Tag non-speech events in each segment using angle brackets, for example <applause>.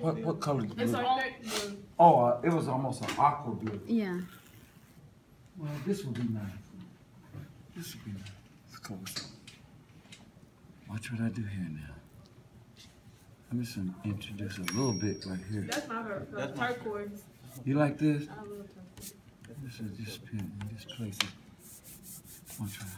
What what color is It's blue? like that blue. Oh, uh, it was almost an aqua blue. Yeah. Well, this would be nice. This would be nice. Let's close. Watch what I do here now. I'm just gonna introduce a little bit right here. That's my her. That's turquoise. You like this? I love turquoise. This is just pin, this place. Watch what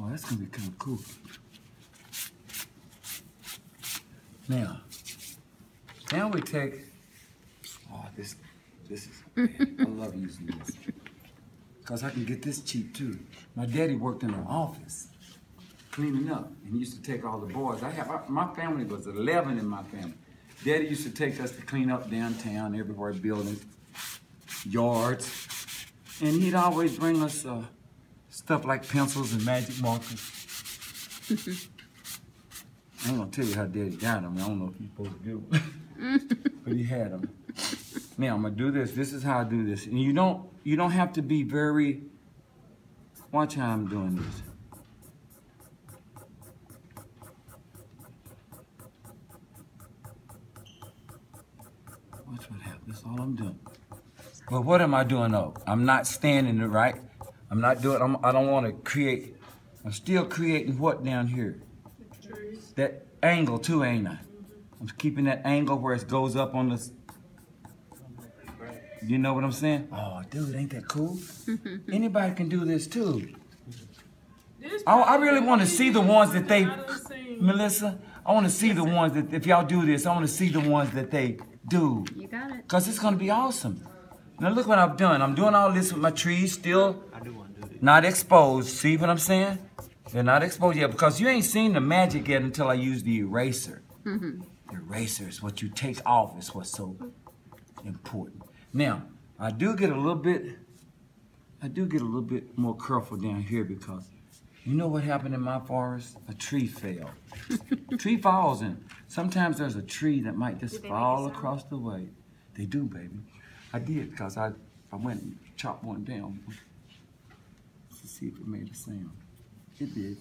Oh, that's gonna be kind of cool. Now, now we take. Oh, this, this is. man, I love using this. Cause I can get this cheap too. My daddy worked in an office, cleaning up, and used to take all the boys. I have my family was eleven in my family. Daddy used to take us to clean up downtown, everywhere, buildings, yards, and he'd always bring us uh, stuff like pencils and magic markers. <laughs> I ain't gonna tell you how Daddy got them. I don't know if you're supposed to do it, <laughs> but he had them. Now I'm gonna do this. This is how I do this, and you don't you don't have to be very. Watch how I'm doing this. Watch what happens. That's all I'm doing. But what am I doing though? I'm not standing it right. I'm not doing. I'm, I don't want to create. I'm still creating what down here? That angle too, ain't I? I'm keeping that angle where it goes up on this. You know what I'm saying? Oh, dude, ain't that cool? <laughs> Anybody can do this too. This I, I really want to see the ones that they, I. Melissa. I want to see the ones that if y'all do this, I want to see the ones that they do, You got it. cause it's gonna be awesome. Now look what I've done. I'm doing all this with my trees still not exposed. See what I'm saying? They're not exposed yet because you ain't seen the magic yet until I use the eraser. Mm-hmm. The eraser is what you take off is what's so important. Now, I do get a little bit, I do get a little bit more careful down here because you know what happened in my forest? A tree fell. <laughs> tree falls and sometimes there's a tree that might just Did they make a fall across the way. They do, baby. I did because I, I went and chopped one down to see if it made a sound. It did.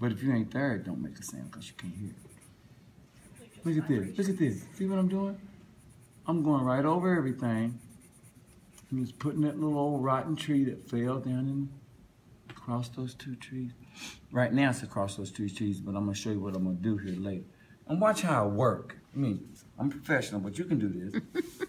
But if you ain't there, it don't make a sound because you can't hear it. Look at this. Look at this. See what I'm doing? I'm going right over everything. I'm just putting that little old rotten tree that fell down in across those two trees. Right now it's across those two trees, but I'm gonna show you what I'm gonna do here later. And watch how I work. I mean, I'm professional, but you can do this. <laughs>